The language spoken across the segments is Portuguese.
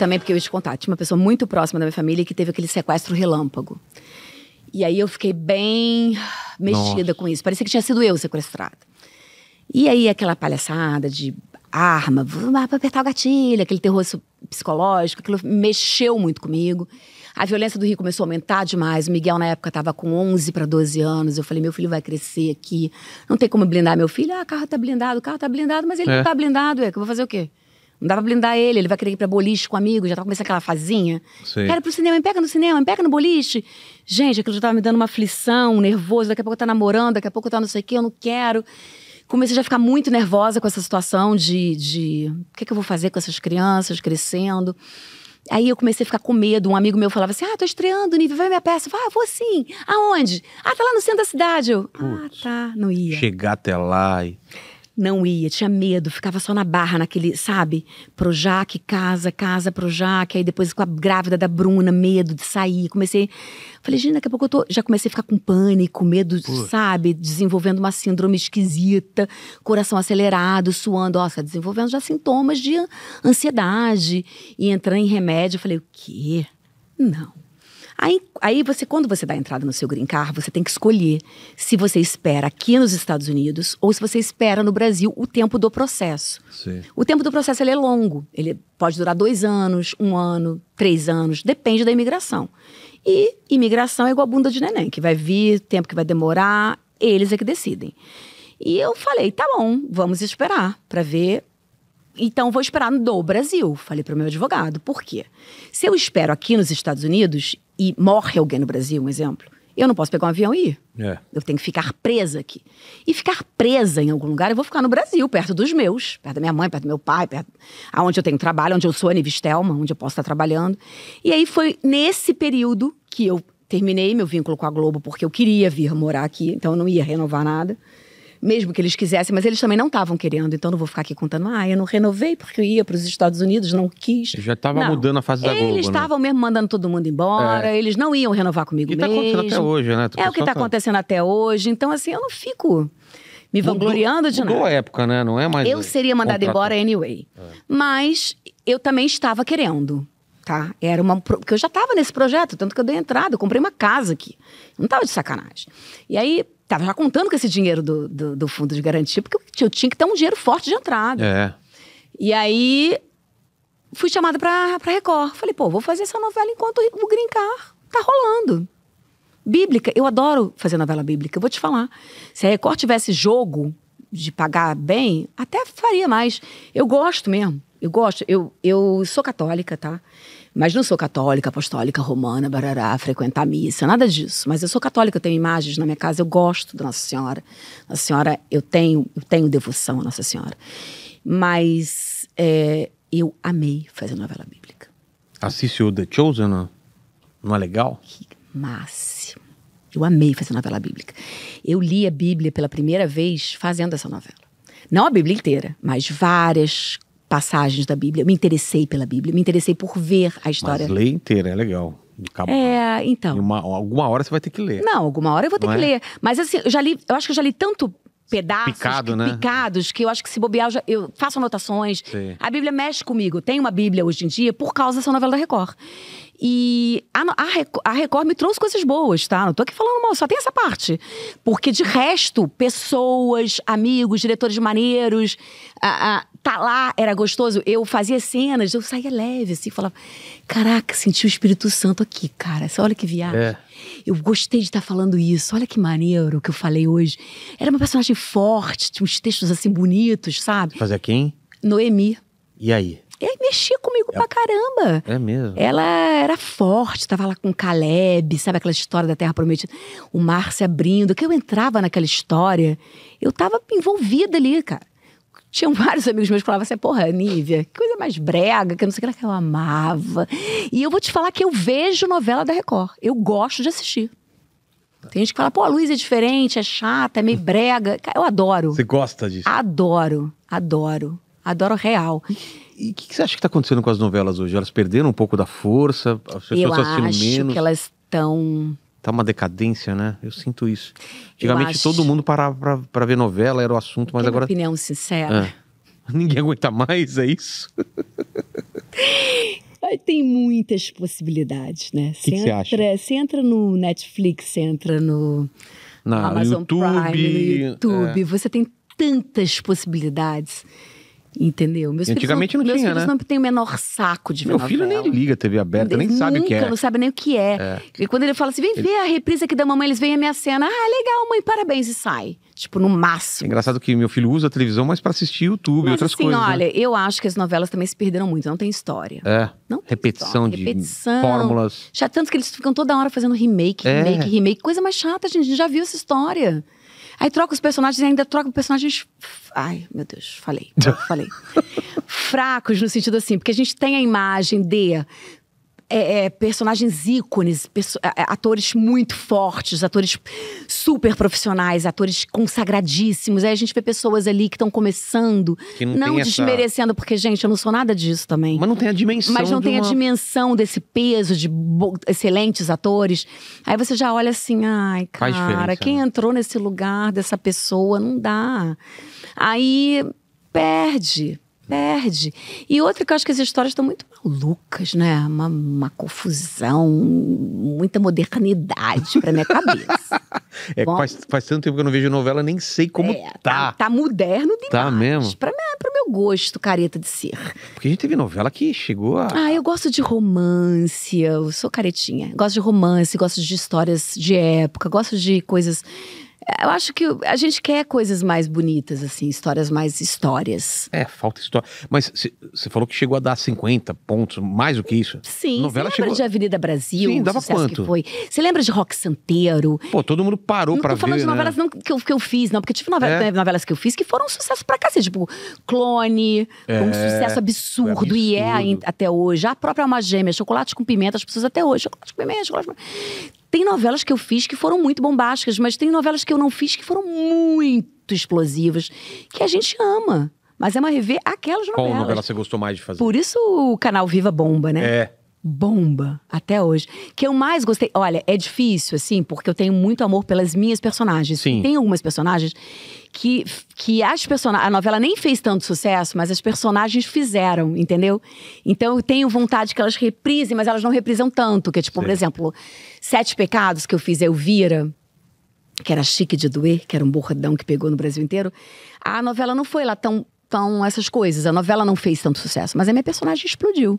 também, porque eu ia te contar, tinha uma pessoa muito próxima da minha família que teve aquele sequestro relâmpago. E aí eu fiquei bem mexida Nossa. com isso. Parecia que tinha sido eu sequestrada. E aí aquela palhaçada de arma, pra apertar o gatilho, aquele terror psicológico, aquilo mexeu muito comigo. A violência do Rio começou a aumentar demais. O Miguel, na época, estava com 11 para 12 anos. Eu falei, meu filho vai crescer aqui. Não tem como blindar meu filho. Ah, o carro tá blindado, o carro tá blindado, mas ele É. não tá blindado, é que eu vou fazer o quê? Não dá pra blindar ele, ele vai querer ir pra boliche com amigos, já tá começando aquela fazinha. Quero ir pro cinema, me pega no cinema, me pega no boliche. Gente, aquilo já tava me dando uma aflição, um nervoso, daqui a pouco tá namorando, daqui a pouco tá não sei o quê, eu não quero. Comecei já a ficar muito nervosa com essa situação de, de o que, que eu vou fazer com essas crianças crescendo. Aí eu comecei a ficar com medo. Um amigo meu falava assim: Ah, tô estreando, Nível, vai minha peça. Eu falei, ah, vou sim. Aonde? Ah, tá lá no centro da cidade. Eu, ah, tá, não ia. Chegar até lá e. Não ia, tinha medo, ficava só na barra, naquele, sabe? Projac, casa, casa, Projac. Aí depois com a grávida da Bruna, medo de sair. Comecei. Falei, gente, daqui a pouco eu tô. Já comecei a ficar com pânico, medo, sabe? Desenvolvendo uma síndrome esquisita, coração acelerado, suando. Nossa, desenvolvendo já sintomas de an- ansiedade. E entrando em remédio. Eu falei, o quê? Não. Aí, aí você, quando você dá entrada no seu green card, você tem que escolher se você espera aqui nos Estados Unidos ou se você espera no Brasil o tempo do processo. Sim. O tempo do processo ele é longo. Ele pode durar dois anos, um ano, três anos, depende da imigração. E imigração é igual a bunda de neném, que vai vir, tempo que vai demorar, eles é que decidem. E eu falei, tá bom, vamos esperar para ver então, vou esperar no Brasil, falei para o meu advogado. Por quê? Se eu espero aqui nos Estados Unidos e morre alguém no Brasil, um exemplo, eu não posso pegar um avião e ir. É. Eu tenho que ficar presa aqui. E ficar presa em algum lugar, eu vou ficar no Brasil, perto dos meus, perto da minha mãe, perto do meu pai, perto aonde eu tenho trabalho, onde eu sou a Nivistelma, onde eu posso estar trabalhando. E aí foi nesse período que eu terminei meu vínculo com a Globo, porque eu queria vir morar aqui, então eu não ia renovar nada. Mesmo que eles quisessem, mas eles também não estavam querendo, então eu não vou ficar aqui contando, ah, eu não renovei porque eu ia para os Estados Unidos, não quis. Já tava Não. mudando a fase da Globo, Eles né? estavam mesmo mandando todo mundo embora, eles não iam renovar comigo E tá mesmo. acontecendo até hoje, né? É o que está acontecendo até hoje. Então, assim, eu não fico me vangloriando de mudou nada. a época, né? Não é mais. Eu seria mandada embora anyway. Mas eu também estava querendo, tá? Era uma. Porque eu já estava nesse projeto, tanto que eu dei entrada, eu comprei uma casa aqui. Não estava de sacanagem. E aí, tava já contando com esse dinheiro do, do, do fundo de garantia, porque eu tinha- que ter um dinheiro forte de entrada. É. E aí, fui chamada pra, pra Record. Falei, pô, vou fazer essa novela enquanto o Green Car tá rolando. Bíblica, eu adoro fazer novela bíblica, eu vou te falar. Se a Record tivesse jogo de pagar bem, até faria mais. Eu gosto mesmo, eu gosto. Eu, eu sou católica, tá? Mas não sou católica, apostólica, romana, barará, frequentar missa, nada disso. Mas eu sou católica, eu tenho imagens na minha casa, eu gosto da Nossa Senhora. Nossa Senhora, eu tenho, eu tenho devoção à Nossa Senhora. Mas é, eu amei fazer novela bíblica. Assiste o The Chosen, não? Não é legal? Máximo. Eu amei fazer novela bíblica. Eu li a Bíblia pela primeira vez fazendo essa novela. Não a Bíblia inteira, mas várias passagens da Bíblia. Eu me interessei pela Bíblia, me interessei por ver a história. Mas lê inteira, é legal. Cabo- É, então. uma- alguma hora você vai ter que ler. Não, alguma hora eu vou ter Não que é? ler. Mas assim, eu já li, eu acho que eu já li tanto pedaços, Picado, que- né? picados, que eu acho que se bobear, eu, já- eu faço anotações. Sim. A Bíblia mexe comigo. Tem uma Bíblia hoje em dia por causa dessa novela da Record. E a, a Record, a Record me trouxe coisas boas, tá? Não tô aqui falando mal, só tem essa parte. Porque de resto, pessoas, amigos, diretores maneiros, a, a- tá lá, era gostoso. Eu fazia cenas, eu saía leve, assim, falava: Caraca, senti o Espírito Santo aqui, cara. Olha que viagem. É. Eu gostei de estar falando isso. Olha que maneiro que eu falei hoje. Era uma personagem forte, tinha uns textos assim bonitos, sabe? Fazer quem? Noemi. E aí? E aí mexia comigo pra caramba. É mesmo. Ela era forte, tava lá com Caleb, sabe aquela história da Terra Prometida? O mar se abrindo. Que eu entrava naquela história, eu tava envolvida ali, cara. Tinham vários amigos meus que falavam assim, porra, Nívia, que coisa mais brega, que eu não sei o que que eu amava. E eu vou te falar que eu vejo novela da Record. Eu gosto de assistir. Tem gente que fala, pô, a Luísa é diferente, é chata, é meio brega. Eu adoro. Você gosta disso? Adoro, adoro. Adoro real. E o que, que você acha que está acontecendo com as novelas hoje? Elas perderam um pouco da força? As pessoas eu acho menos? que elas estão Tá uma decadência, né? Eu sinto isso. Antigamente acho- todo mundo parava pra, pra ver novela, era o assunto, mas agora. opinião sincera. É. Ninguém aguenta mais, é isso? Tem muitas possibilidades, né? Você acha? entra, Você entra no Netflix, você entra no Na Amazon YouTube. Prime, no YouTube, é. você tem tantas possibilidades. Entendeu? Meus Antigamente filhos não meus tinha, filhos né? não têm o menor saco de ver Meu filho nem novela. liga TV aberta, nem sabe o que é. não sabe nem o que é. E quando ele fala assim, vem ver a reprise aqui da mamãe, eles veem a minha cena. Ah, legal, mãe, parabéns, e sai. Tipo, no É máximo. engraçado que meu filho usa a televisão, mas pra assistir YouTube e outras assim, coisas. né? olha, eu acho que as novelas também se perderam muito, não tem história. É. Não tem Repetição história. de Repetição. fórmulas. Já tanto que eles ficam toda hora fazendo remake, É. remake, remake. Coisa mais chata, gente. A gente já viu essa história. Aí troca os personagens e ainda troca personagens. Ai, meu Deus, falei. falei. Fracos no sentido assim, porque a gente tem a imagem de. É, é, personagens ícones, perso- atores muito fortes, atores super profissionais, atores consagradíssimos. Aí a gente vê pessoas ali que estão começando, Que não não, tem essa- desmerecendo, porque, gente, eu não sou nada disso também. Mas não tem a dimensão. Mas não tem a uma- dimensão desse peso de excelentes atores. Aí você já olha assim, ai, cara, quem né? entrou nesse lugar dessa pessoa não dá. Aí perde, perde. E outra que eu acho que as histórias estão muito malucas, né? Uma, uma confusão, muita modernidade pra minha cabeça. É, Bom. faz, faz tanto tempo que eu não vejo novela, nem sei como É, tá. Tá moderno demais. Tá mesmo? Pra, pro meu gosto, careta de ser. Porque a gente teve novela que chegou a. Ah, eu gosto de romance, eu sou caretinha. Gosto de romance, gosto de histórias de época, gosto de coisas. Eu acho que a gente quer coisas mais bonitas, assim, histórias mais histórias. É, falta história. Mas você falou que chegou a dar 50 pontos, mais do que isso. Sim, Novela você lembra chegou- de Avenida Brasil? Sim, dava quanto? Foi? Você lembra de Rock Santeiro? Pô, todo mundo parou não pra tô falando ver, de novelas né? não, que, eu, que eu fiz, não, porque tive novela- É? novelas que eu fiz que foram um sucesso pra cacete. Tipo, Clone, foi um É, sucesso absurdo, e é absurdo. ainda- até hoje. A própria Alma Gêmea, Chocolate com Pimenta, as pessoas até hoje. Chocolate com Pimenta, Chocolate com Pimenta. Tem novelas que eu fiz que foram muito bombásticas, mas tem novelas que eu não fiz que foram muito explosivas, que a gente ama. Mas é uma rever aquelas Qual novelas. novela você gostou mais de fazer? Por isso o canal Viva Bomba, né? É. Bomba, até hoje. Que eu mais gostei. Olha, é difícil, assim, porque eu tenho muito amor pelas minhas personagens. Sim. Tem algumas personagens que, que as personagens. A novela nem fez tanto sucesso, mas as personagens fizeram, entendeu? Então eu tenho vontade que elas reprisem, mas elas não reprisam tanto. Que é tipo, por Sei. exemplo, Sete Pecados que eu fiz Elvira que era chique de doer, que era um bordão que pegou no Brasil inteiro. A novela não foi lá tão, tão essas coisas. A novela não fez tanto sucesso, mas a minha personagem explodiu.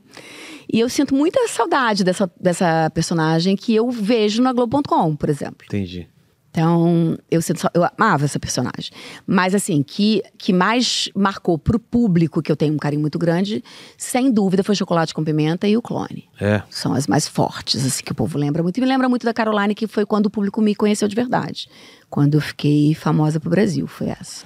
E eu sinto muita saudade dessa, dessa personagem que eu vejo na Globo.com, por exemplo. Entendi. Então, eu, sinto, eu amava essa personagem. Mas, assim, que, que mais marcou pro público, que eu tenho um carinho muito grande, sem dúvida, foi Chocolate com Pimenta e o Clone. É. São as mais fortes, assim, que o povo lembra muito. E me lembra muito da Caroline, que foi quando o público me conheceu de verdade. Quando eu fiquei famosa pro Brasil, foi essa.